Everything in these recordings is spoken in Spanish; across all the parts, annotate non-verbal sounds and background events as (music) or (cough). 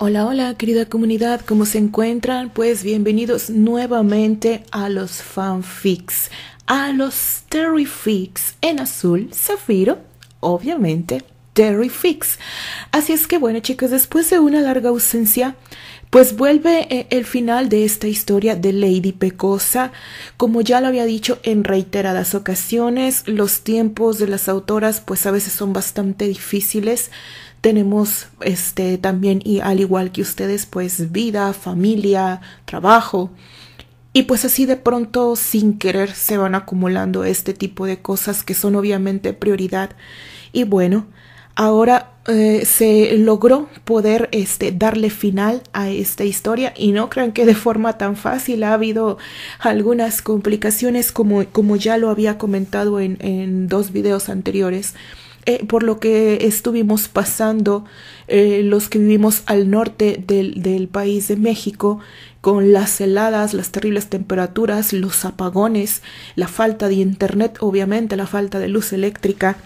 Hola, hola, querida comunidad, ¿cómo se encuentran? Pues bienvenidos nuevamente a los fanfics, a los terrifics en azul, zafiro, obviamente, terrifics. Así es que bueno, chicos, después de una larga ausencia, pues vuelve eh, el final de esta historia de Lady Pecosa. Como ya lo había dicho en reiteradas ocasiones, los tiempos de las autoras pues a veces son bastante difíciles tenemos este también y al igual que ustedes pues vida, familia, trabajo. Y pues así de pronto sin querer se van acumulando este tipo de cosas que son obviamente prioridad. Y bueno ahora eh, se logró poder este, darle final a esta historia. Y no crean que de forma tan fácil ha habido algunas complicaciones como, como ya lo había comentado en, en dos videos anteriores eh, por lo que estuvimos pasando eh, los que vivimos al norte del, del país de México con las heladas, las terribles temperaturas, los apagones, la falta de internet, obviamente la falta de luz eléctrica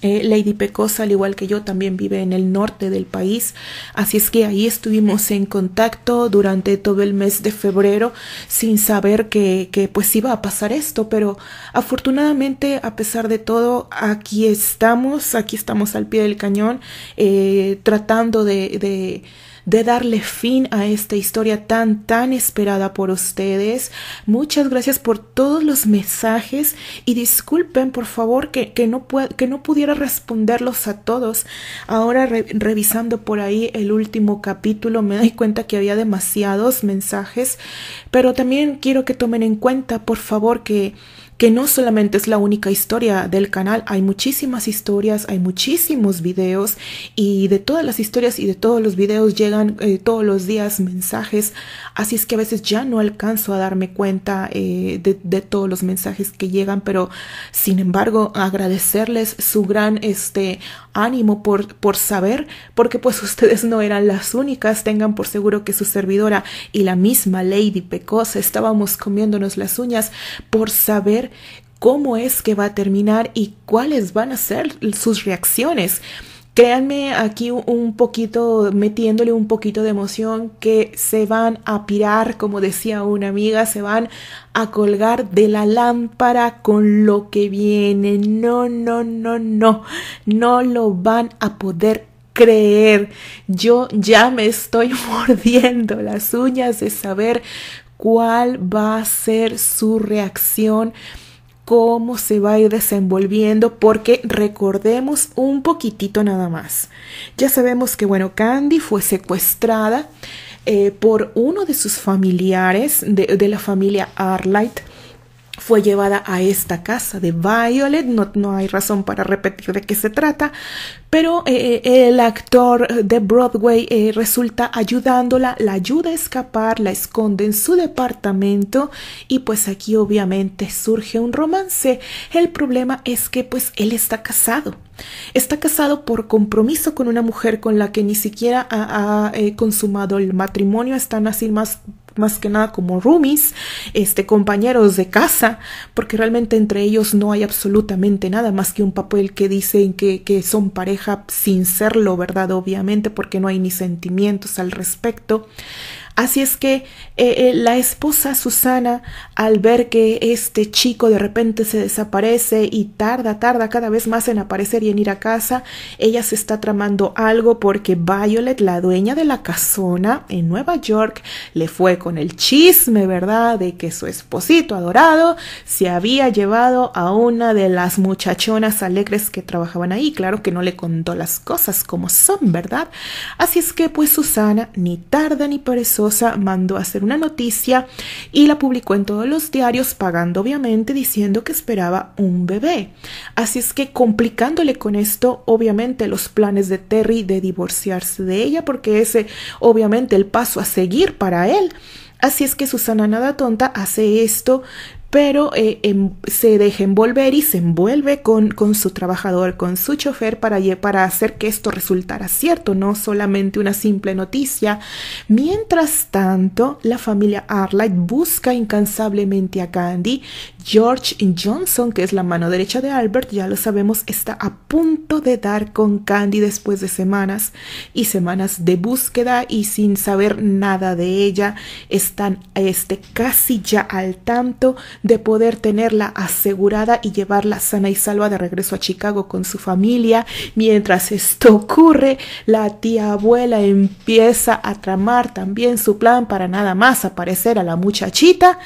eh, Lady Pecosa, al igual que yo, también vive en el norte del país, así es que ahí estuvimos en contacto durante todo el mes de febrero sin saber que, que pues iba a pasar esto, pero afortunadamente a pesar de todo aquí estamos, aquí estamos al pie del cañón, eh, tratando de, de de darle fin a esta historia tan, tan esperada por ustedes. Muchas gracias por todos los mensajes y disculpen, por favor, que, que, no, que no pudiera responderlos a todos. Ahora revisando por ahí el último capítulo me doy cuenta que había demasiados mensajes, pero también quiero que tomen en cuenta, por favor, que que no solamente es la única historia del canal, hay muchísimas historias, hay muchísimos videos y de todas las historias y de todos los videos llegan eh, todos los días mensajes, así es que a veces ya no alcanzo a darme cuenta eh, de, todos los mensajes que llegan, pero sin embargo agradecerles su gran este ánimo por, por saber, porque pues (laughs) ustedes no eran las únicas, tengan por seguro que su servidora y la misma Lady Pecosa estábamos comiéndonos las uñas por saber cómo es que va a terminar y cuáles van a ser sus reacciones. Créanme aquí un poquito, metiéndole un poquito de emoción, que se van a pirar, como decía una amiga, se van a colgar de la lámpara con lo que viene. No, no, no, no, no lo van a poder creer. Yo ya me estoy (laughs) mordiendo las uñas de saber cuál va a ser su reacción cómo se va a ir desenvolviendo porque recordemos un poquitito nada más. Ya sabemos que, bueno, Candy fue secuestrada eh, por uno de sus familiares de, de la familia Arlight fue llevada a esta casa de Violet, no, no, hay razón para repetir de qué se trata, pero eh, eh, el actor de Broadway eh, resulta ayudándola, la ayuda a escapar, la esconde en su departamento y pues aquí obviamente surge un romance. El problema es que pues él está casado. Está casado por compromiso con una mujer con la que ni siquiera ha, eh, consumado el matrimonio, están así más más que nada como roomies, este, compañeros de casa, porque realmente entre ellos no hay absolutamente nada más que un papel que dicen que, que son pareja sin serlo, ¿verdad? Obviamente, porque no hay ni sentimientos al respecto. Así es que eh, eh, la esposa Susana, al ver que este chico de repente se desaparece y tarda, tarda cada vez más en aparecer y en ir a casa, ella se está tramando algo porque Violet, la dueña de la casona en Nueva York, le fue con el chisme, ¿verdad?, de que su esposito adorado se había llevado a una de las muchachonas alegres que trabajaban ahí. Claro que no le contó las cosas como son, ¿verdad? Así es que pues Susana, ni tarda ni perezosa, mandó a hacer una noticia y la publicó en todos los diarios, pagando obviamente diciendo que esperaba un bebé. Así es que complicándole con esto, obviamente, los planes de Terry de divorciarse de ella, porque ese obviamente el paso a seguir para él. Así es que Susana Nada Tonta hace esto pero eh, em, se deja envolver y se envuelve con, con su trabajador, con su chofer para, para hacer que esto resultara cierto, no solamente una simple noticia. Mientras tanto, la familia Arlight busca incansablemente a Candy, George Johnson, que es la mano derecha de Albert, ya lo sabemos, está a punto de dar con Candy después de semanas y semanas de búsqueda y sin saber nada de ella. Están este, casi ya al tanto de poder tenerla asegurada y llevarla sana y salva de regreso a Chicago con su familia. Mientras esto ocurre, la tía abuela empieza a tramar también su plan para nada más aparecer a la muchachita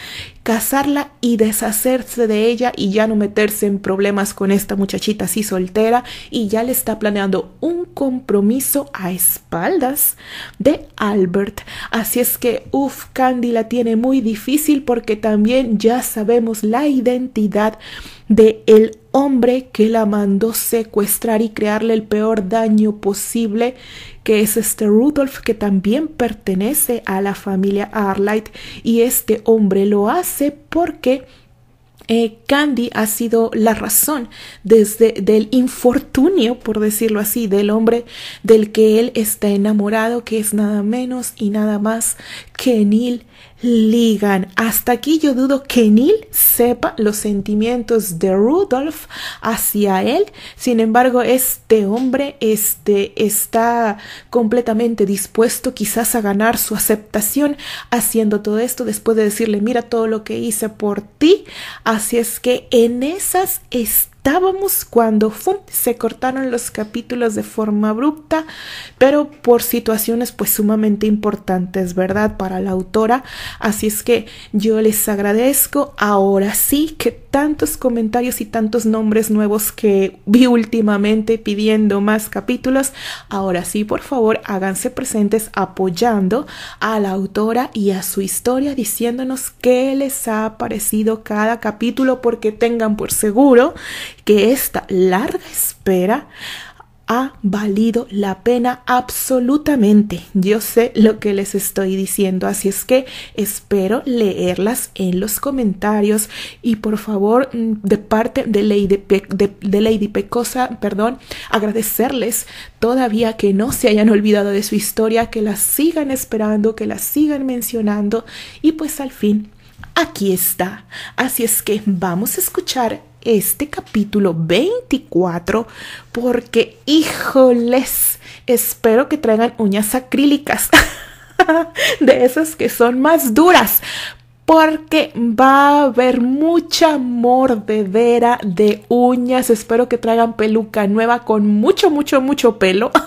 casarla y deshacerse de ella y ya no meterse en problemas con esta muchachita así soltera y ya le está planeando un compromiso a espaldas de Albert. Así es que, uff, Candy la tiene muy difícil porque también ya sabemos la identidad de el hombre que la mandó secuestrar y crearle el peor daño posible que es este Rudolf que también pertenece a la familia Arlight y este hombre lo hace porque eh, Candy ha sido la razón desde del infortunio, por decirlo así, del hombre del que él está enamorado, que es nada menos y nada más que Neil ligan. Hasta aquí yo dudo que Neil sepa los sentimientos de Rudolph hacia él. Sin embargo, este hombre este, está completamente dispuesto quizás a ganar su aceptación haciendo todo esto después de decirle, mira todo lo que hice por ti. Así es que en esas estábamos cuando se cortaron los capítulos de forma abrupta, pero por situaciones pues sumamente importantes, ¿verdad? Para la autora. Así es que yo les agradezco ahora sí que tantos comentarios y tantos nombres nuevos que vi últimamente pidiendo más capítulos, ahora sí, por favor, háganse presentes apoyando a la autora y a su historia diciéndonos qué les ha parecido cada capítulo porque tengan por seguro que esta larga espera ha valido la pena absolutamente. Yo sé lo que les estoy diciendo, así es que espero leerlas en los comentarios y por favor mm, de parte de Lady, de, Lady Pecosa, perdón, agradecerles todavía que no se hayan olvidado de su historia, que la sigan esperando, que la sigan mencionando y pues al fin aquí está. Así es que vamos a escuchar este capítulo 24 porque, híjoles, espero que traigan uñas acrílicas. (laughs) de esas que son más duras, porque va a haber mucha mordedera de uñas. Espero que traigan peluca nueva con mucho, mucho, mucho pelo. (laughs)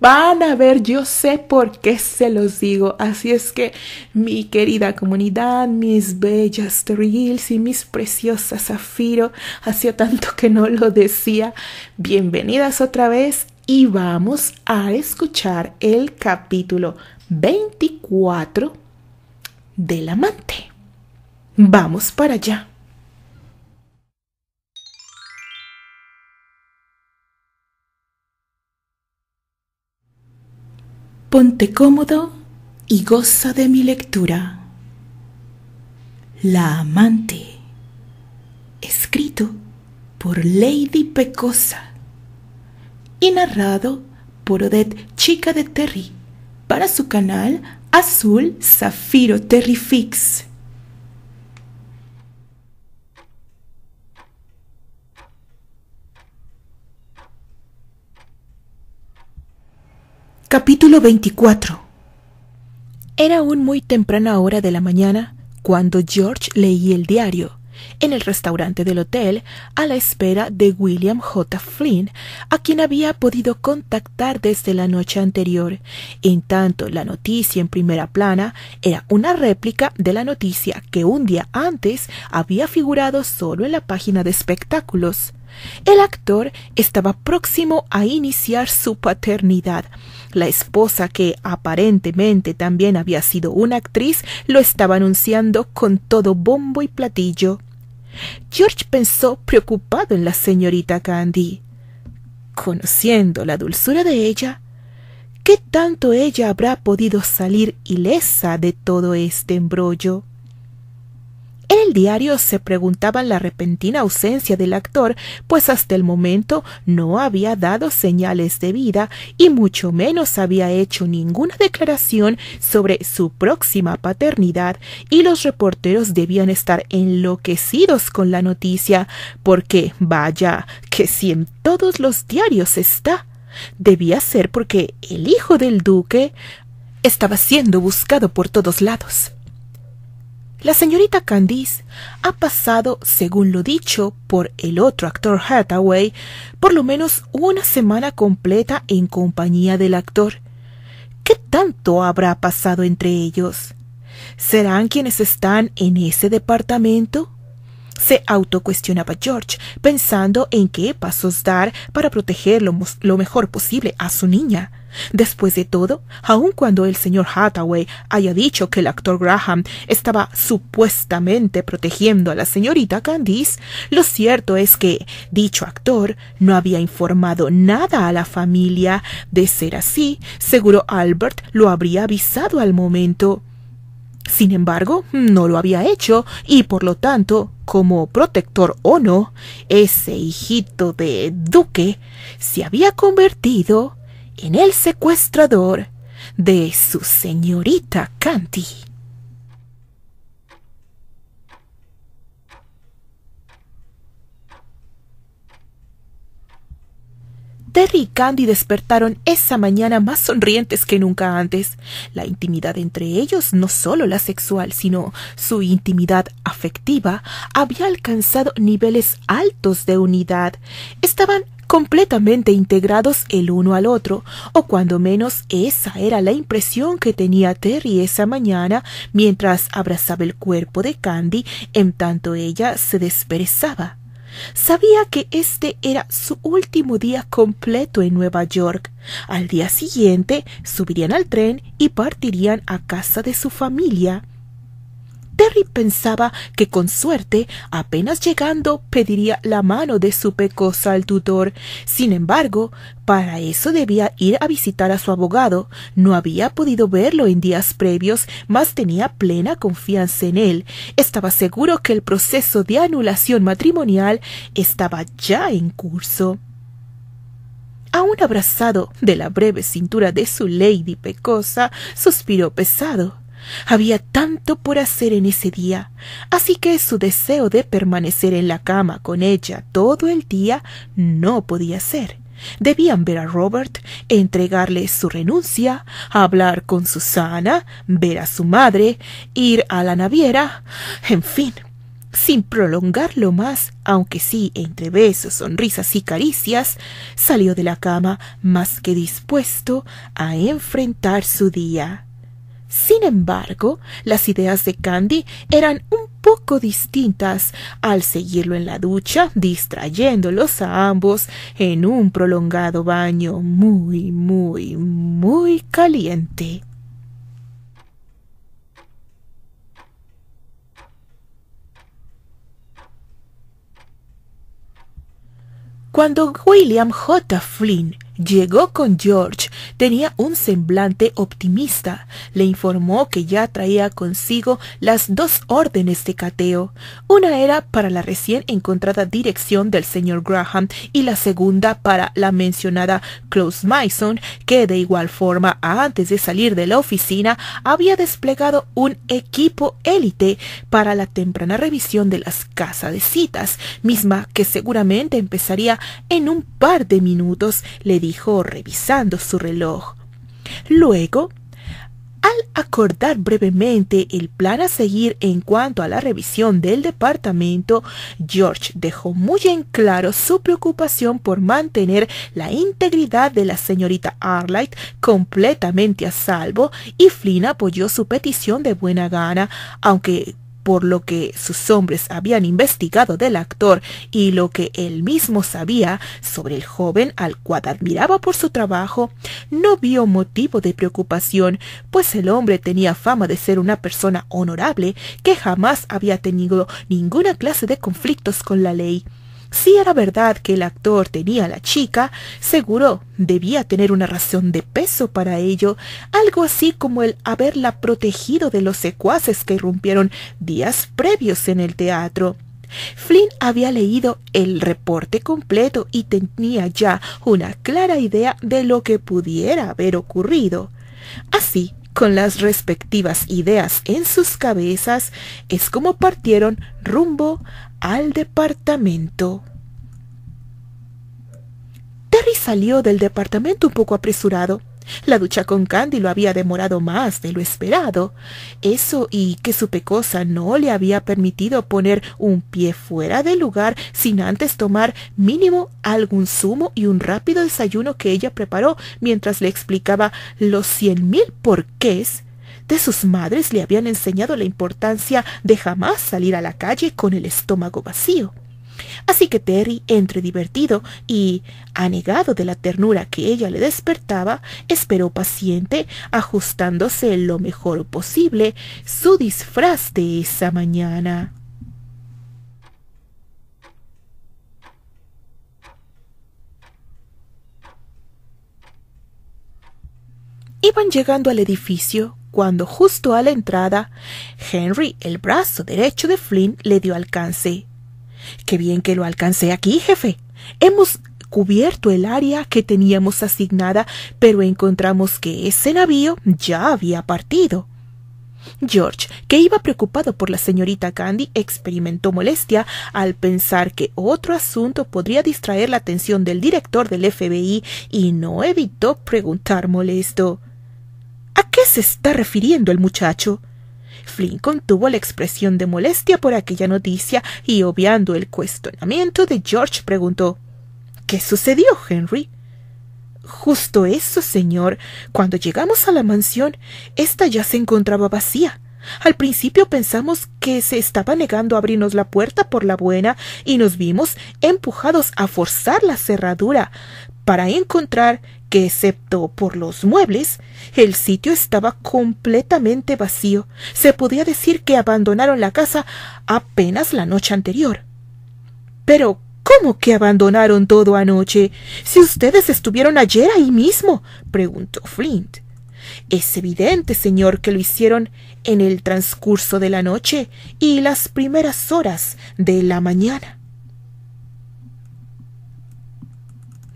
van a ver, yo sé por qué se los digo. Así es que, mi querida comunidad, mis bellas Trills y mis preciosas Zafiro, hacía tanto que no lo decía, bienvenidas otra vez y vamos a escuchar el capítulo 24 del amante. Vamos para allá. Ponte cómodo y goza de mi lectura. La amante, escrito por Lady Pecosa y narrado por Odette Chica de Terry para su canal Azul Zafiro Fix. Capítulo 24 Era aún muy temprana hora de la mañana cuando George leía el diario en el restaurante del hotel a la espera de William J. Flynn, a quien había podido contactar desde la noche anterior. En tanto, la noticia en primera plana era una réplica de la noticia que un día antes había figurado solo en la página de espectáculos. El actor estaba próximo a iniciar su paternidad. La esposa, que aparentemente también había sido una actriz, lo estaba anunciando con todo bombo y platillo. George pensó preocupado en la señorita Candy. Conociendo la dulzura de ella, ¿qué tanto ella habrá podido salir ilesa de todo este embrollo? El diario se preguntaban la repentina ausencia del actor, pues hasta el momento no había dado señales de vida y mucho menos había hecho ninguna declaración sobre su próxima paternidad, y los reporteros debían estar enloquecidos con la noticia, porque vaya, que si en todos los diarios está. Debía ser porque el hijo del duque estaba siendo buscado por todos lados. La señorita Candice ha pasado, según lo dicho por el otro actor Hathaway, por lo menos una semana completa en compañía del actor. ¿Qué tanto habrá pasado entre ellos? ¿Serán quienes están en ese departamento? Se autocuestionaba George, pensando en qué pasos dar para proteger lo, lo mejor posible a su niña. Después de todo, aun cuando el señor Hathaway haya dicho que el actor Graham estaba supuestamente protegiendo a la señorita Candice, lo cierto es que dicho actor no había informado nada a la familia. De ser así, seguro Albert lo habría avisado al momento. Sin embargo, no lo había hecho y por lo tanto, como protector o no, ese hijito de duque se había convertido en el secuestrador de su señorita Candy. Terry y Candy despertaron esa mañana más sonrientes que nunca antes. La intimidad entre ellos, no solo la sexual, sino su intimidad afectiva, había alcanzado niveles altos de unidad. Estaban completamente integrados el uno al otro, o cuando menos esa era la impresión que tenía Terry esa mañana mientras abrazaba el cuerpo de Candy en tanto ella se desperezaba. Sabía que este era su último día completo en Nueva York. Al día siguiente subirían al tren y partirían a casa de su familia. Terry pensaba que con suerte, apenas llegando, pediría la mano de su pecosa al tutor. Sin embargo, para eso debía ir a visitar a su abogado. No había podido verlo en días previos, mas tenía plena confianza en él. Estaba seguro que el proceso de anulación matrimonial estaba ya en curso. Aún abrazado de la breve cintura de su lady pecosa, suspiró pesado. Había tanto por hacer en ese día, así que su deseo de permanecer en la cama con ella todo el día no podía ser. Debían ver a Robert, entregarle su renuncia, hablar con Susana, ver a su madre, ir a la naviera, en fin, sin prolongarlo más, aunque sí entre besos, sonrisas y caricias, salió de la cama más que dispuesto a enfrentar su día. Sin embargo, las ideas de Candy eran un poco distintas al seguirlo en la ducha, distrayéndolos a ambos en un prolongado baño muy, muy, muy caliente. Cuando William J. Flynn Llegó con George. Tenía un semblante optimista. Le informó que ya traía consigo las dos órdenes de cateo. Una era para la recién encontrada dirección del señor Graham y la segunda para la mencionada Close Mason, que de igual forma antes de salir de la oficina había desplegado un equipo élite para la temprana revisión de las casas de citas, misma que seguramente empezaría en un par de minutos. Le dijo revisando su reloj. Luego, al acordar brevemente el plan a seguir en cuanto a la revisión del departamento, George dejó muy en claro su preocupación por mantener la integridad de la señorita Arlight completamente a salvo y Flynn apoyó su petición de buena gana, aunque por lo que sus hombres habían investigado del actor y lo que él mismo sabía sobre el joven al cual admiraba por su trabajo, no vio motivo de preocupación, pues el hombre tenía fama de ser una persona honorable que jamás había tenido ninguna clase de conflictos con la ley. Si era verdad que el actor tenía a la chica, seguro debía tener una razón de peso para ello, algo así como el haberla protegido de los secuaces que irrumpieron días previos en el teatro. Flynn había leído el reporte completo y tenía ya una clara idea de lo que pudiera haber ocurrido. Así, con las respectivas ideas en sus cabezas, es como partieron rumbo al departamento. Terry salió del departamento un poco apresurado. La ducha con Candy lo había demorado más de lo esperado. Eso y que su pecosa no le había permitido poner un pie fuera del lugar sin antes tomar mínimo algún zumo y un rápido desayuno que ella preparó mientras le explicaba los cien mil porqués de sus madres le habían enseñado la importancia de jamás salir a la calle con el estómago vacío. Así que Terry, entre divertido y anegado de la ternura que ella le despertaba, esperó paciente, ajustándose lo mejor posible su disfraz de esa mañana. Iban llegando al edificio cuando justo a la entrada Henry, el brazo derecho de Flynn, le dio alcance. Qué bien que lo alcancé aquí, jefe. Hemos cubierto el área que teníamos asignada, pero encontramos que ese navío ya había partido. George, que iba preocupado por la señorita Candy, experimentó molestia al pensar que otro asunto podría distraer la atención del director del FBI y no evitó preguntar molesto ¿A qué se está refiriendo el muchacho? Flynn contuvo la expresión de molestia por aquella noticia y obviando el cuestionamiento de George preguntó ¿Qué sucedió, Henry? Justo eso, señor. Cuando llegamos a la mansión, ésta ya se encontraba vacía. Al principio pensamos que se estaba negando a abrirnos la puerta por la buena y nos vimos empujados a forzar la cerradura para encontrar que excepto por los muebles, el sitio estaba completamente vacío. Se podía decir que abandonaron la casa apenas la noche anterior. Pero, ¿cómo que abandonaron todo anoche? Si ustedes estuvieron ayer ahí mismo, preguntó Flint. Es evidente, señor, que lo hicieron en el transcurso de la noche y las primeras horas de la mañana.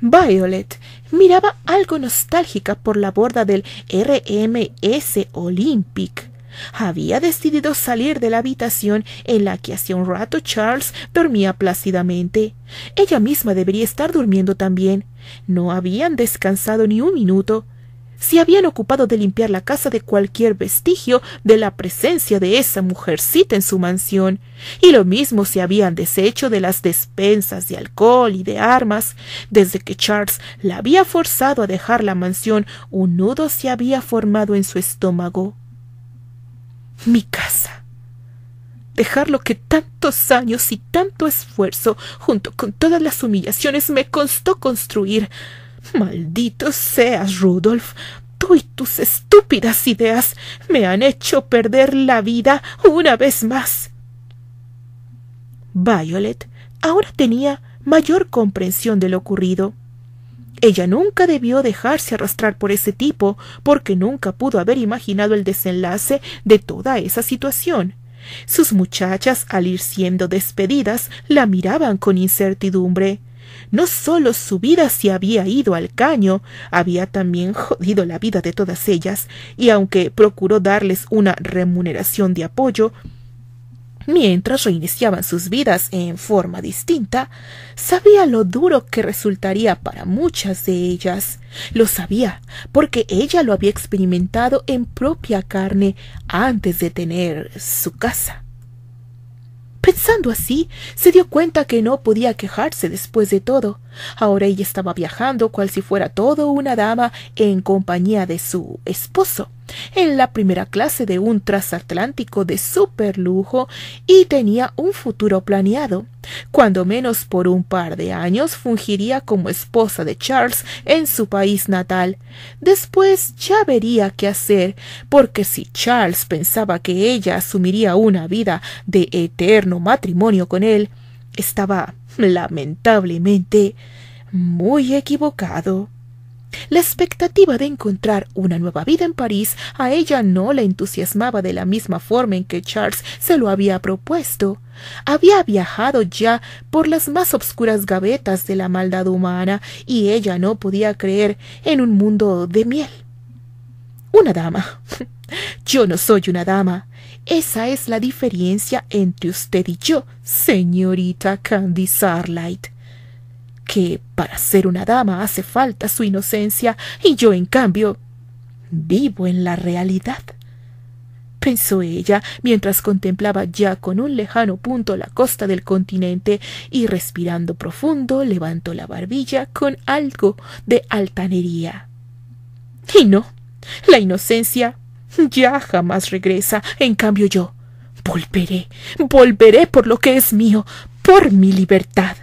Violet miraba algo nostálgica por la borda del RMS Olympic. Había decidido salir de la habitación en la que hacía un rato Charles dormía plácidamente. Ella misma debería estar durmiendo también. No habían descansado ni un minuto se habían ocupado de limpiar la casa de cualquier vestigio de la presencia de esa mujercita en su mansión, y lo mismo se habían deshecho de las despensas de alcohol y de armas. Desde que Charles la había forzado a dejar la mansión, un nudo se había formado en su estómago. Mi casa. Dejar lo que tantos años y tanto esfuerzo, junto con todas las humillaciones, me costó construir, Maldito seas, Rudolf. Tú y tus estúpidas ideas me han hecho perder la vida una vez más. Violet ahora tenía mayor comprensión de lo ocurrido. Ella nunca debió dejarse arrastrar por ese tipo, porque nunca pudo haber imaginado el desenlace de toda esa situación. Sus muchachas, al ir siendo despedidas, la miraban con incertidumbre. No solo su vida se había ido al caño, había también jodido la vida de todas ellas, y aunque procuró darles una remuneración de apoyo, mientras reiniciaban sus vidas en forma distinta, sabía lo duro que resultaría para muchas de ellas. Lo sabía, porque ella lo había experimentado en propia carne antes de tener su casa. Pensando así, se dio cuenta que no podía quejarse después de todo. Ahora ella estaba viajando cual si fuera todo una dama en compañía de su esposo en la primera clase de un transatlántico de super lujo y tenía un futuro planeado. Cuando menos por un par de años fungiría como esposa de Charles en su país natal. Después ya vería qué hacer, porque si Charles pensaba que ella asumiría una vida de eterno matrimonio con él, estaba lamentablemente, muy equivocado. La expectativa de encontrar una nueva vida en París a ella no la entusiasmaba de la misma forma en que Charles se lo había propuesto. Había viajado ya por las más obscuras gavetas de la maldad humana y ella no podía creer en un mundo de miel. Una dama. (laughs) Yo no soy una dama. Esa es la diferencia entre usted y yo, señorita Candy Sarlight que para ser una dama hace falta su inocencia y yo en cambio vivo en la realidad pensó ella mientras contemplaba ya con un lejano punto la costa del continente y respirando profundo levantó la barbilla con algo de altanería. Y no, la inocencia ya jamás regresa, en cambio yo volveré, volveré por lo que es mío, por mi libertad.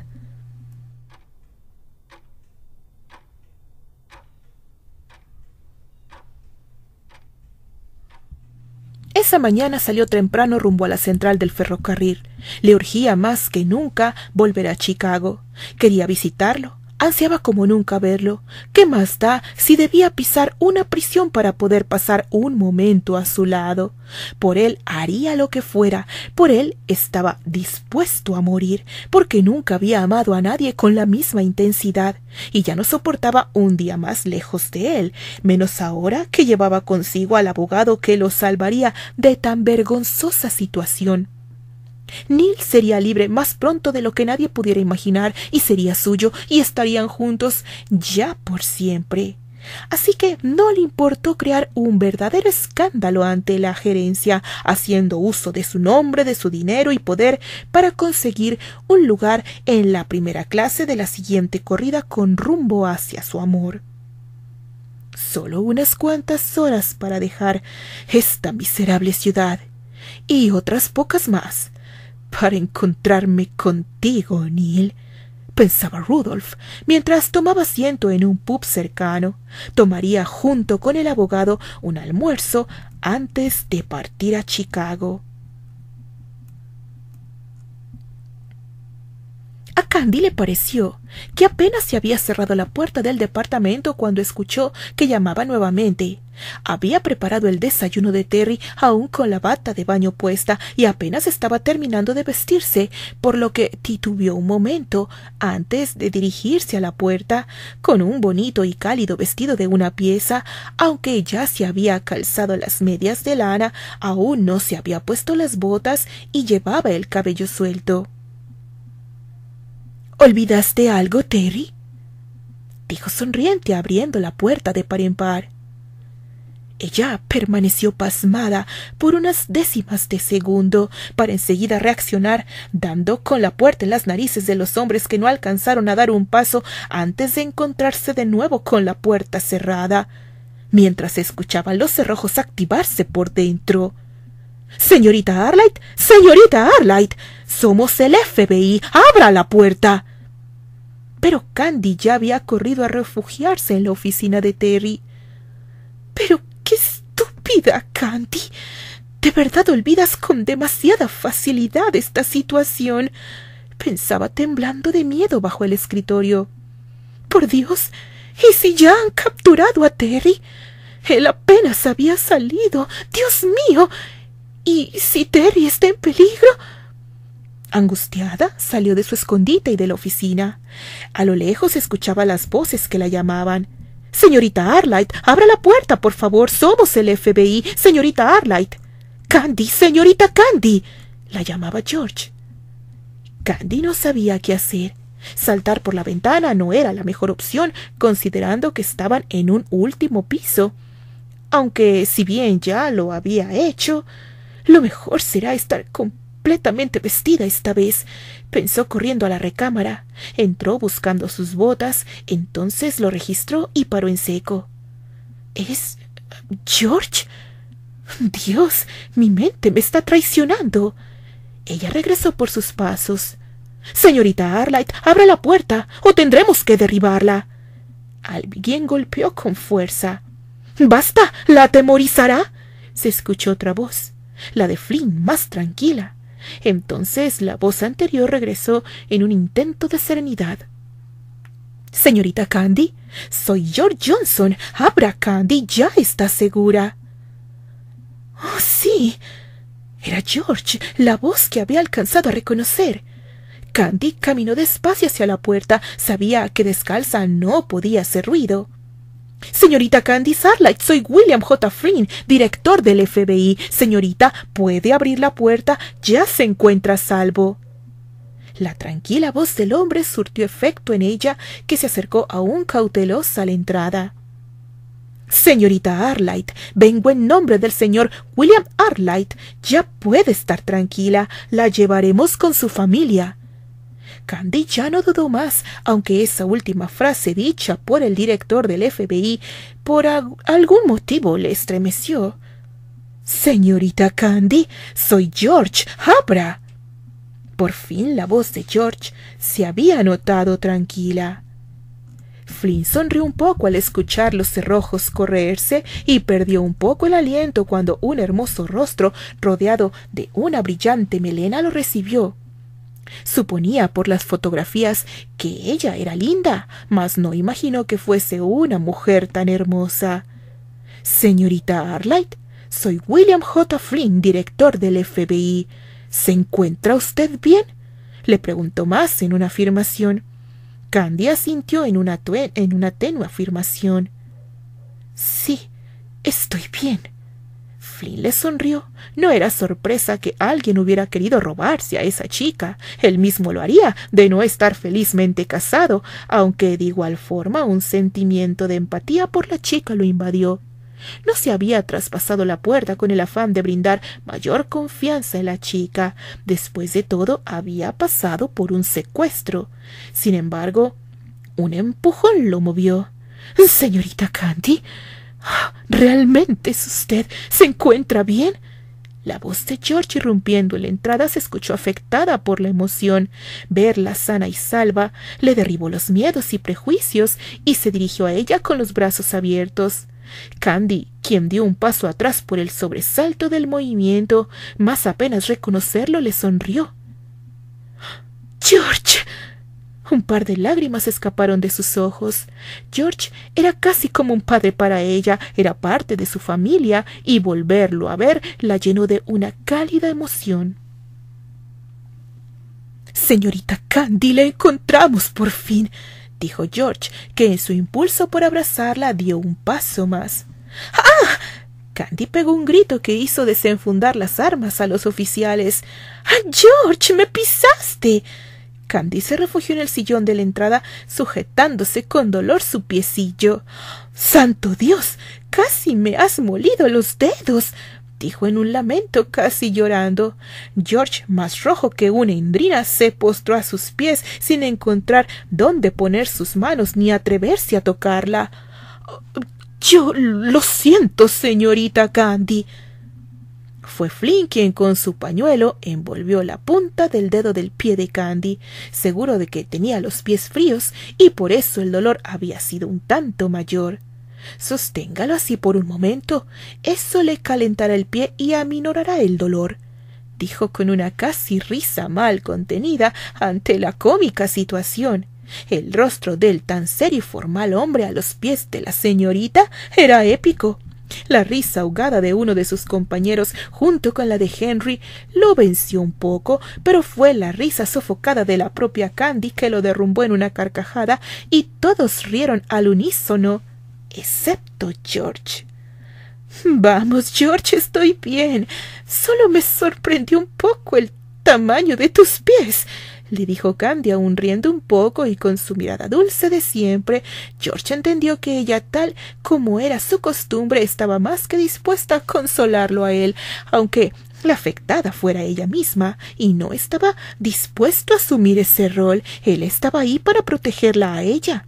Esa mañana salió temprano rumbo a la central del ferrocarril. Le urgía más que nunca volver a Chicago. Quería visitarlo, Ansiaba como nunca verlo. ¿Qué más da si debía pisar una prisión para poder pasar un momento a su lado? Por él haría lo que fuera, por él estaba dispuesto a morir, porque nunca había amado a nadie con la misma intensidad, y ya no soportaba un día más lejos de él, menos ahora que llevaba consigo al abogado que lo salvaría de tan vergonzosa situación. Neil sería libre más pronto de lo que nadie pudiera imaginar y sería suyo y estarían juntos ya por siempre. Así que no le importó crear un verdadero escándalo ante la gerencia, haciendo uso de su nombre, de su dinero y poder para conseguir un lugar en la primera clase de la siguiente corrida con rumbo hacia su amor. Solo unas cuantas horas para dejar esta miserable ciudad y otras pocas más para encontrarme contigo, Neil pensaba Rudolf, mientras tomaba asiento en un pub cercano. Tomaría junto con el abogado un almuerzo antes de partir a Chicago. A Candy le pareció que apenas se había cerrado la puerta del departamento cuando escuchó que llamaba nuevamente. Había preparado el desayuno de Terry aún con la bata de baño puesta y apenas estaba terminando de vestirse, por lo que titubeó un momento antes de dirigirse a la puerta con un bonito y cálido vestido de una pieza, aunque ya se había calzado las medias de lana, aún no se había puesto las botas y llevaba el cabello suelto. ¿Olvidaste algo, Terry? dijo sonriente abriendo la puerta de par en par. Ella permaneció pasmada por unas décimas de segundo para enseguida reaccionar, dando con la puerta en las narices de los hombres que no alcanzaron a dar un paso antes de encontrarse de nuevo con la puerta cerrada, mientras escuchaban los cerrojos activarse por dentro. Señorita Arlight, señorita Arlight, somos el FBI. Abra la puerta. Pero Candy ya había corrido a refugiarse en la oficina de Terry. Pero qué estúpida, Candy. De verdad olvidas con demasiada facilidad esta situación. pensaba temblando de miedo bajo el escritorio. Por Dios. ¿Y si ya han capturado a Terry? Él apenas había salido. Dios mío. ¿Y si Terry está en peligro? Angustiada, salió de su escondite y de la oficina. A lo lejos escuchaba las voces que la llamaban. Señorita Arlight, abra la puerta, por favor. Somos el FBI. Señorita Arlight. Candy, señorita Candy. la llamaba George. Candy no sabía qué hacer. Saltar por la ventana no era la mejor opción, considerando que estaban en un último piso. Aunque si bien ya lo había hecho, lo mejor será estar con completamente vestida esta vez. Pensó corriendo a la recámara. Entró buscando sus botas, entonces lo registró y paró en seco. ¿Es George? Dios, mi mente me está traicionando. Ella regresó por sus pasos. Señorita Arlight, abra la puerta o tendremos que derribarla. Alguien golpeó con fuerza. Basta, la atemorizará. se escuchó otra voz, la de Flynn más tranquila. Entonces la voz anterior regresó en un intento de serenidad. Señorita Candy, soy George Johnson. Abra, Candy, ya está segura. Oh, sí. Era George, la voz que había alcanzado a reconocer. Candy caminó despacio hacia la puerta. Sabía que descalza no podía hacer ruido. Señorita Candy Sarlight, soy William J. Flynn, director del FBI. Señorita, puede abrir la puerta, ya se encuentra a salvo. La tranquila voz del hombre surtió efecto en ella, que se acercó aún cautelosa a la entrada. Señorita Arlight, vengo en nombre del señor William Arlight. Ya puede estar tranquila. La llevaremos con su familia. Candy ya no dudó más, aunque esa última frase dicha por el director del FBI por algún motivo le estremeció. Señorita Candy, soy George. Abra. Por fin la voz de George se había notado tranquila. Flynn sonrió un poco al escuchar los cerrojos correrse y perdió un poco el aliento cuando un hermoso rostro rodeado de una brillante melena lo recibió. Suponía por las fotografías que ella era linda, mas no imaginó que fuese una mujer tan hermosa. Señorita Arlight, soy William J. Flynn, director del FBI. ¿Se encuentra usted bien? le preguntó más en una afirmación. Candy asintió en una, en una tenue afirmación. Sí, estoy bien. Flynn le sonrió. No era sorpresa que alguien hubiera querido robarse a esa chica. Él mismo lo haría, de no estar felizmente casado, aunque de igual forma un sentimiento de empatía por la chica lo invadió. No se había traspasado la puerta con el afán de brindar mayor confianza en la chica. Después de todo, había pasado por un secuestro. Sin embargo, un empujón lo movió. Señorita Candy, ¿Realmente es usted? ¿Se encuentra bien? La voz de George irrumpiendo en la entrada se escuchó afectada por la emoción. Verla sana y salva le derribó los miedos y prejuicios y se dirigió a ella con los brazos abiertos. Candy, quien dio un paso atrás por el sobresalto del movimiento, más apenas reconocerlo, le sonrió. George. Un par de lágrimas escaparon de sus ojos. George era casi como un padre para ella, era parte de su familia, y volverlo a ver la llenó de una cálida emoción. Señorita Candy, la encontramos por fin, dijo George, que en su impulso por abrazarla dio un paso más. ¡Ah! Candy pegó un grito que hizo desenfundar las armas a los oficiales. ¡Ah, George! me pisaste. Candy se refugió en el sillón de la entrada, sujetándose con dolor su piecillo. Santo Dios. casi me has molido los dedos. dijo en un lamento, casi llorando. George, más rojo que una indrina, se postró a sus pies sin encontrar dónde poner sus manos ni atreverse a tocarla. Yo lo siento, señorita Candy, fue Flynn quien con su pañuelo envolvió la punta del dedo del pie de Candy, seguro de que tenía los pies fríos y por eso el dolor había sido un tanto mayor. Sosténgalo así por un momento. Eso le calentará el pie y aminorará el dolor dijo con una casi risa mal contenida ante la cómica situación. El rostro del tan serio y formal hombre a los pies de la señorita era épico. La risa ahogada de uno de sus compañeros junto con la de Henry lo venció un poco, pero fue la risa sofocada de la propia Candy que lo derrumbó en una carcajada y todos rieron al unísono, excepto George. Vamos, George, estoy bien. Solo me sorprendió un poco el tamaño de tus pies le dijo Candy aún riendo un poco y con su mirada dulce de siempre. George entendió que ella, tal como era su costumbre, estaba más que dispuesta a consolarlo a él, aunque la afectada fuera ella misma, y no estaba dispuesto a asumir ese rol. Él estaba ahí para protegerla a ella.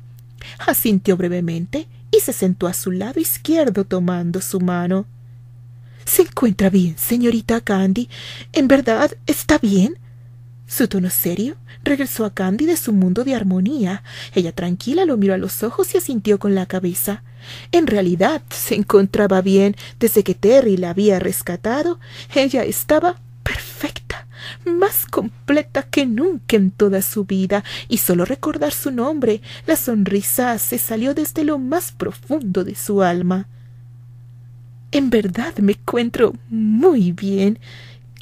Asintió brevemente y se sentó a su lado izquierdo tomando su mano. ¿Se encuentra bien, señorita Candy? ¿En verdad está bien? Su tono serio regresó a Candy de su mundo de armonía. Ella tranquila lo miró a los ojos y asintió con la cabeza. En realidad se encontraba bien desde que Terry la había rescatado. Ella estaba perfecta, más completa que nunca en toda su vida, y solo recordar su nombre, la sonrisa se salió desde lo más profundo de su alma. En verdad me encuentro muy bien,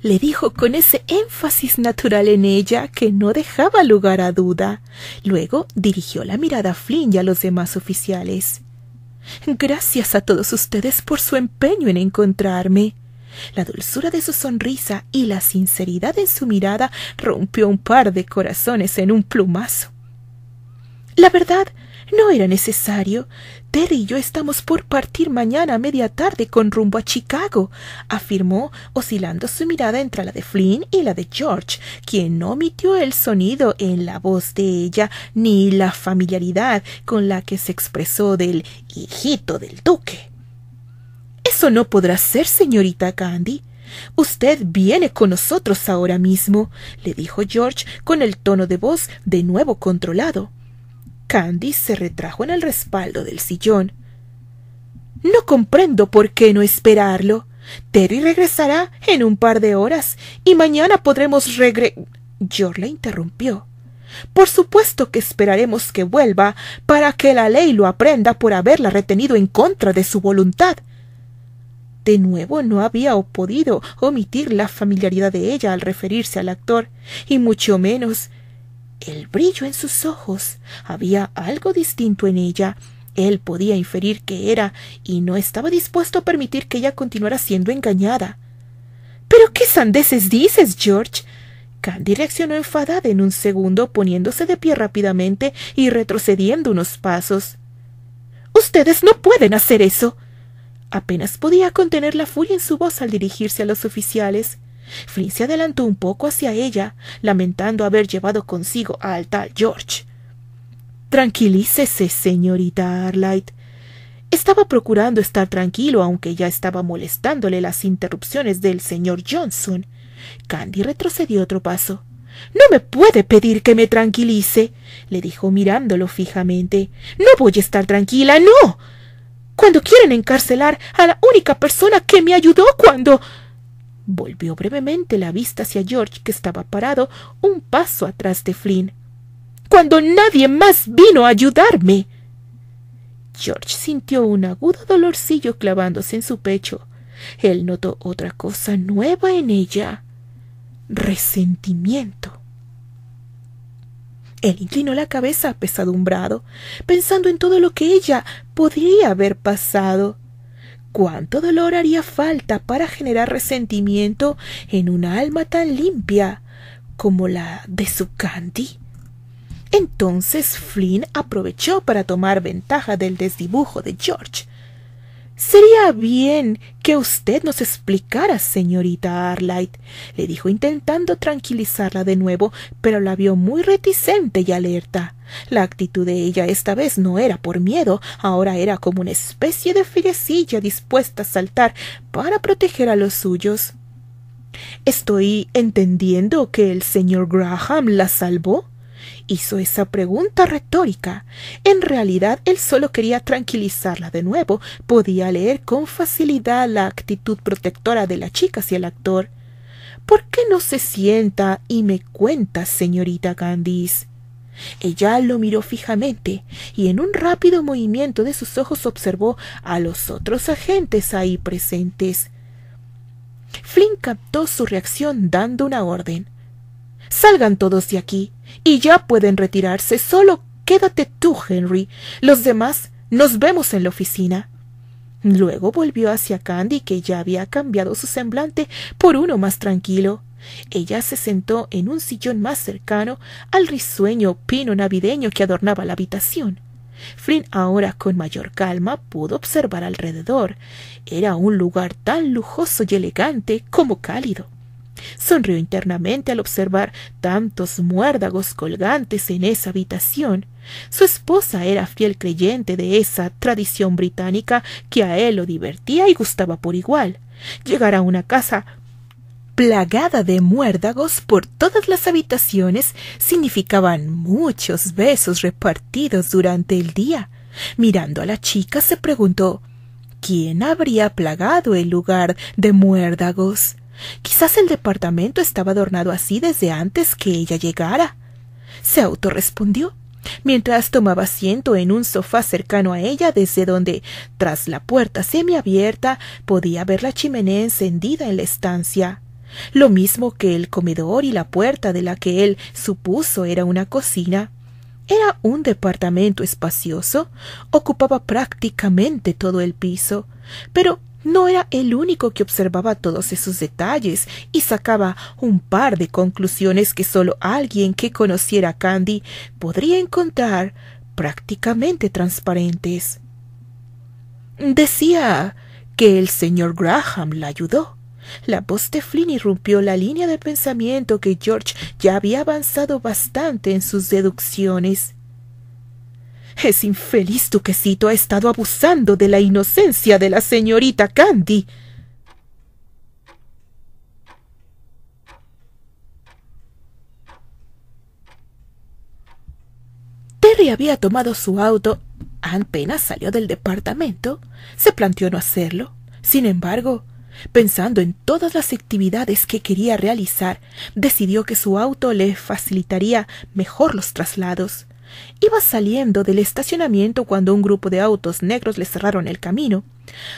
le dijo con ese énfasis natural en ella que no dejaba lugar a duda. Luego dirigió la mirada a Flynn y a los demás oficiales. Gracias a todos ustedes por su empeño en encontrarme. La dulzura de su sonrisa y la sinceridad en su mirada rompió un par de corazones en un plumazo. La verdad, no era necesario. Terry y yo estamos por partir mañana a media tarde con rumbo a Chicago, afirmó, oscilando su mirada entre la de Flynn y la de George, quien no omitió el sonido en la voz de ella ni la familiaridad con la que se expresó del hijito del duque. Eso no podrá ser, señorita Candy. Usted viene con nosotros ahora mismo, le dijo George con el tono de voz de nuevo controlado. Candy se retrajo en el respaldo del sillón. No comprendo por qué no esperarlo. Terry regresará en un par de horas y mañana podremos regre. George la interrumpió. Por supuesto que esperaremos que vuelva para que la ley lo aprenda por haberla retenido en contra de su voluntad. De nuevo no había podido omitir la familiaridad de ella al referirse al actor, y mucho menos el brillo en sus ojos. Había algo distinto en ella. Él podía inferir que era y no estaba dispuesto a permitir que ella continuara siendo engañada. ¿Pero qué sandeces dices, George? Candy reaccionó enfadada en un segundo, poniéndose de pie rápidamente y retrocediendo unos pasos. Ustedes no pueden hacer eso. Apenas podía contener la furia en su voz al dirigirse a los oficiales. Flynn se adelantó un poco hacia ella, lamentando haber llevado consigo al tal George. Tranquilícese, señorita Arlight. Estaba procurando estar tranquilo, aunque ya estaba molestándole las interrupciones del señor Johnson. Candy retrocedió otro paso. No me puede pedir que me tranquilice, le dijo mirándolo fijamente. No voy a estar tranquila, no. Cuando quieren encarcelar a la única persona que me ayudó cuando. Volvió brevemente la vista hacia George, que estaba parado un paso atrás de Flynn. Cuando nadie más vino a ayudarme. George sintió un agudo dolorcillo clavándose en su pecho. Él notó otra cosa nueva en ella resentimiento. Él inclinó la cabeza apesadumbrado, pensando en todo lo que ella podría haber pasado. ¿Cuánto dolor haría falta para generar resentimiento en una alma tan limpia como la de su Candy? Entonces Flynn aprovechó para tomar ventaja del desdibujo de George. Sería bien que usted nos explicara, señorita Arlight, le dijo intentando tranquilizarla de nuevo, pero la vio muy reticente y alerta. La actitud de ella esta vez no era por miedo, ahora era como una especie de fierecilla dispuesta a saltar para proteger a los suyos. ¿Estoy entendiendo que el señor Graham la salvó? Hizo esa pregunta retórica. En realidad él solo quería tranquilizarla de nuevo. Podía leer con facilidad la actitud protectora de la chica hacia el actor. ¿Por qué no se sienta y me cuenta, señorita Candice? Ella lo miró fijamente y en un rápido movimiento de sus ojos observó a los otros agentes ahí presentes. Flynn captó su reacción dando una orden. Salgan todos de aquí y ya pueden retirarse. Solo quédate tú, Henry. Los demás nos vemos en la oficina. Luego volvió hacia Candy, que ya había cambiado su semblante por uno más tranquilo. Ella se sentó en un sillón más cercano al risueño pino navideño que adornaba la habitación. Flynn ahora con mayor calma pudo observar alrededor. Era un lugar tan lujoso y elegante como cálido. Sonrió internamente al observar tantos muérdagos colgantes en esa habitación. Su esposa era fiel creyente de esa tradición británica que a él lo divertía y gustaba por igual. Llegar a una casa plagada de muérdagos por todas las habitaciones significaban muchos besos repartidos durante el día. Mirando a la chica se preguntó ¿Quién habría plagado el lugar de muérdagos? Quizás el departamento estaba adornado así desde antes que ella llegara. Se autorrespondió mientras tomaba asiento en un sofá cercano a ella desde donde, tras la puerta semiabierta, podía ver la chimenea encendida en la estancia. Lo mismo que el comedor y la puerta de la que él supuso era una cocina. Era un departamento espacioso, ocupaba prácticamente todo el piso, pero no era el único que observaba todos esos detalles y sacaba un par de conclusiones que solo alguien que conociera a Candy podría encontrar prácticamente transparentes. Decía que el señor Graham la ayudó. La voz de Flynn irrumpió la línea de pensamiento que George ya había avanzado bastante en sus deducciones. Ese infeliz duquecito ha estado abusando de la inocencia de la señorita Candy. Terry había tomado su auto. Apenas salió del departamento, se planteó no hacerlo. Sin embargo, pensando en todas las actividades que quería realizar, decidió que su auto le facilitaría mejor los traslados. Iba saliendo del estacionamiento cuando un grupo de autos negros le cerraron el camino.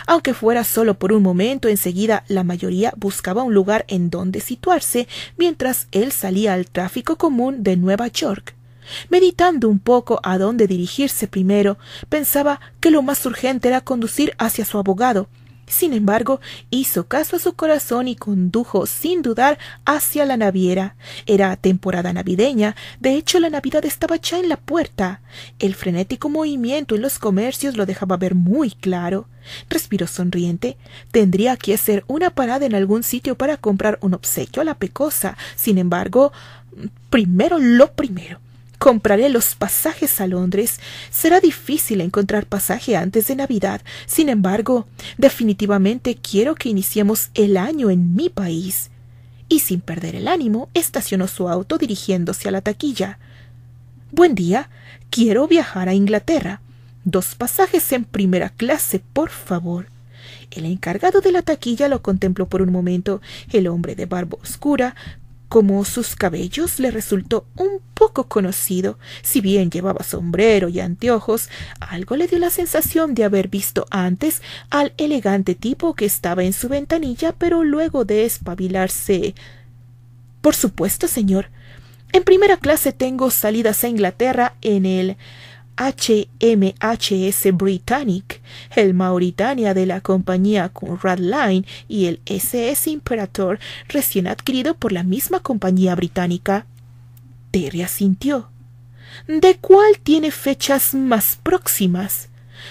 Aunque fuera solo por un momento, enseguida la mayoría buscaba un lugar en donde situarse mientras él salía al tráfico común de Nueva York. Meditando un poco a dónde dirigirse primero, pensaba que lo más urgente era conducir hacia su abogado, sin embargo, hizo caso a su corazón y condujo sin dudar hacia la naviera. Era temporada navideña, de hecho la Navidad estaba ya en la puerta. El frenético movimiento en los comercios lo dejaba ver muy claro. Respiró sonriente. Tendría que hacer una parada en algún sitio para comprar un obsequio a la pecosa. Sin embargo, primero lo primero. Compraré los pasajes a Londres. Será difícil encontrar pasaje antes de Navidad. Sin embargo, definitivamente quiero que iniciemos el año en mi país. Y sin perder el ánimo, estacionó su auto dirigiéndose a la taquilla. Buen día. Quiero viajar a Inglaterra. Dos pasajes en primera clase, por favor. El encargado de la taquilla lo contempló por un momento. El hombre de barba oscura, como sus cabellos le resultó un poco conocido, si bien llevaba sombrero y anteojos, algo le dio la sensación de haber visto antes al elegante tipo que estaba en su ventanilla, pero luego de espabilarse. Por supuesto, señor. En primera clase tengo salidas a Inglaterra en el HMHS Britannic, el Mauritania de la compañía Conrad Line y el SS Imperator recién adquirido por la misma compañía británica. Terry asintió. ¿De cuál tiene fechas más próximas?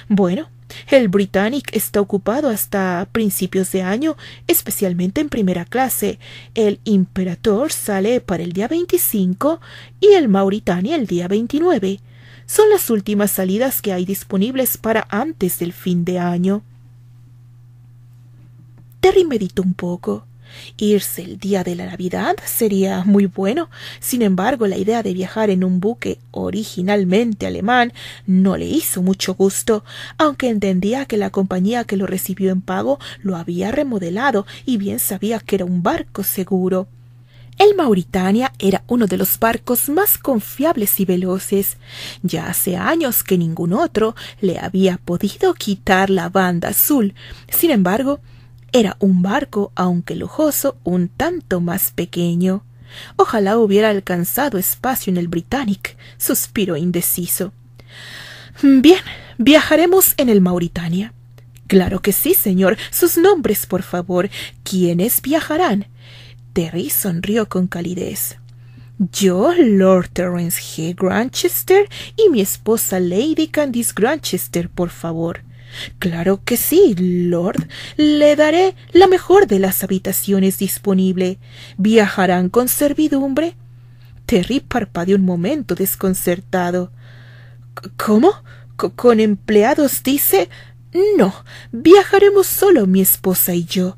Bueno, el Britannic está ocupado hasta principios de año, especialmente en primera clase. El Imperator sale para el día 25 y el Mauritania el día 29 son las últimas salidas que hay disponibles para antes del fin de año. Terry meditó un poco. Irse el día de la Navidad sería muy bueno. Sin embargo, la idea de viajar en un buque originalmente alemán no le hizo mucho gusto, aunque entendía que la compañía que lo recibió en pago lo había remodelado y bien sabía que era un barco seguro. El Mauritania era uno de los barcos más confiables y veloces. Ya hace años que ningún otro le había podido quitar la banda azul. Sin embargo, era un barco, aunque lujoso, un tanto más pequeño. Ojalá hubiera alcanzado espacio en el Britannic, suspiró indeciso. Bien, viajaremos en el Mauritania. Claro que sí, señor. Sus nombres, por favor. ¿Quiénes viajarán? Terry sonrió con calidez. Yo, Lord Terence G. Granchester, y mi esposa Lady Candice Granchester, por favor. Claro que sí, Lord. Le daré la mejor de las habitaciones disponible. ¿Viajarán con servidumbre? Terry parpadeó un momento desconcertado. ¿Cómo? ¿Con empleados? dice. No, viajaremos solo mi esposa y yo.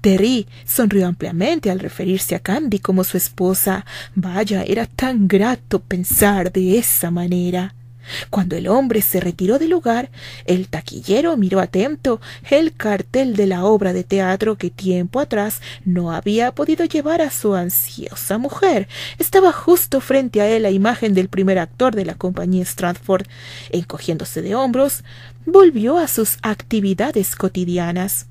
Terry sonrió ampliamente al referirse a Candy como su esposa. Vaya, era tan grato pensar de esa manera. Cuando el hombre se retiró del lugar, el taquillero miró atento el cartel de la obra de teatro que tiempo atrás no había podido llevar a su ansiosa mujer. Estaba justo frente a él la imagen del primer actor de la compañía Stratford. Encogiéndose de hombros, volvió a sus actividades cotidianas.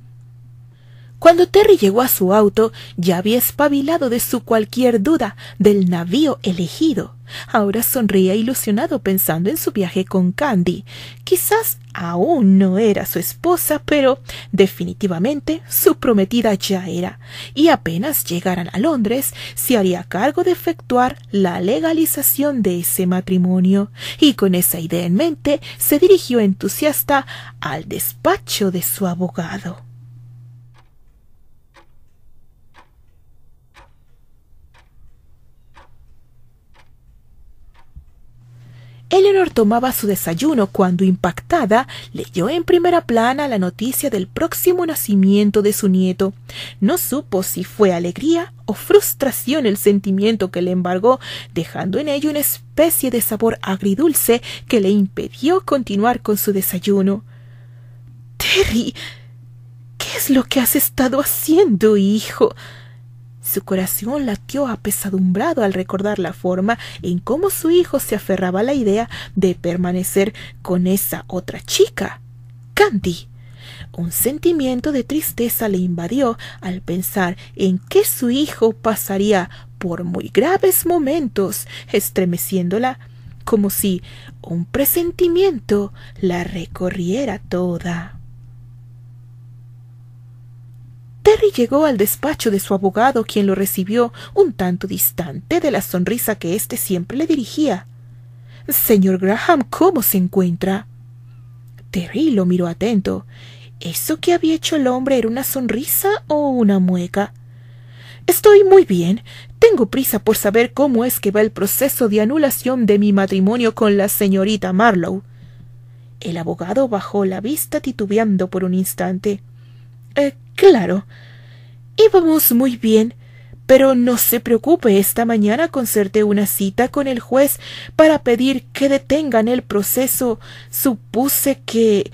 Cuando Terry llegó a su auto, ya había espabilado de su cualquier duda del navío elegido. Ahora sonría ilusionado pensando en su viaje con Candy. Quizás aún no era su esposa, pero definitivamente su prometida ya era, y apenas llegaran a Londres se haría cargo de efectuar la legalización de ese matrimonio, y con esa idea en mente se dirigió entusiasta al despacho de su abogado. Eleanor tomaba su desayuno cuando, impactada, leyó en primera plana la noticia del próximo nacimiento de su nieto. No supo si fue alegría o frustración el sentimiento que le embargó, dejando en ello una especie de sabor agridulce que le impidió continuar con su desayuno. Terry. ¿Qué es lo que has estado haciendo, hijo? Su corazón latió apesadumbrado al recordar la forma en cómo su hijo se aferraba a la idea de permanecer con esa otra chica, Candy. Un sentimiento de tristeza le invadió al pensar en que su hijo pasaría por muy graves momentos, estremeciéndola como si un presentimiento la recorriera toda. Terry llegó al despacho de su abogado, quien lo recibió un tanto distante de la sonrisa que éste siempre le dirigía. Señor Graham, ¿cómo se encuentra? Terry lo miró atento. ¿Eso que había hecho el hombre era una sonrisa o una mueca? Estoy muy bien. Tengo prisa por saber cómo es que va el proceso de anulación de mi matrimonio con la señorita Marlowe. El abogado bajó la vista titubeando por un instante. Eh, claro. Íbamos muy bien. Pero no se preocupe, esta mañana concerté una cita con el juez para pedir que detengan el proceso. Supuse que.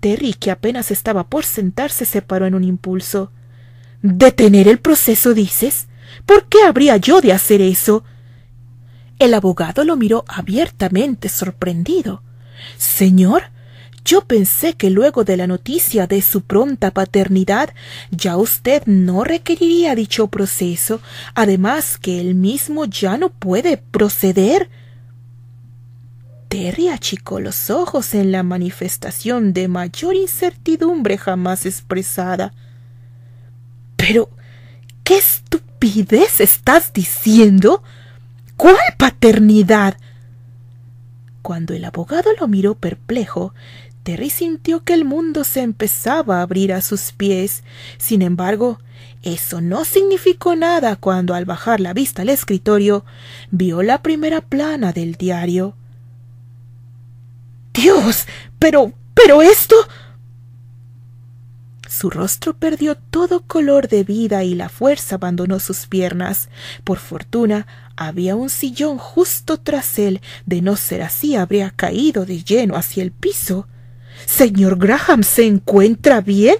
Terry, que apenas estaba por sentarse, se paró en un impulso. ¿Detener el proceso, dices? ¿Por qué habría yo de hacer eso? El abogado lo miró abiertamente sorprendido. Señor, yo pensé que luego de la noticia de su pronta paternidad ya usted no requeriría dicho proceso, además que él mismo ya no puede proceder. Terry achicó los ojos en la manifestación de mayor incertidumbre jamás expresada. Pero, ¿qué estupidez estás diciendo? ¿Cuál paternidad? Cuando el abogado lo miró perplejo, Terry sintió que el mundo se empezaba a abrir a sus pies. Sin embargo, eso no significó nada cuando al bajar la vista al escritorio vio la primera plana del diario. Dios. pero. pero esto. Su rostro perdió todo color de vida y la fuerza abandonó sus piernas. Por fortuna había un sillón justo tras él, de no ser así habría caído de lleno hacia el piso. Señor Graham, ¿se encuentra bien?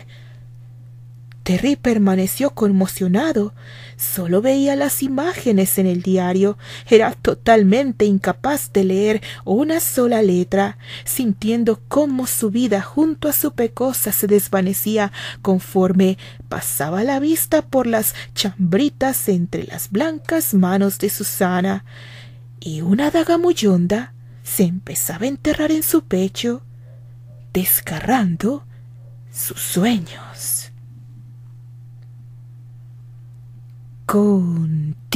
Terry permaneció conmocionado. Solo veía las imágenes en el diario. Era totalmente incapaz de leer una sola letra, sintiendo cómo su vida junto a su pecosa se desvanecía conforme pasaba la vista por las chambritas entre las blancas manos de Susana. Y una daga muy honda se empezaba a enterrar en su pecho desgarrando sus sueños. Continuará.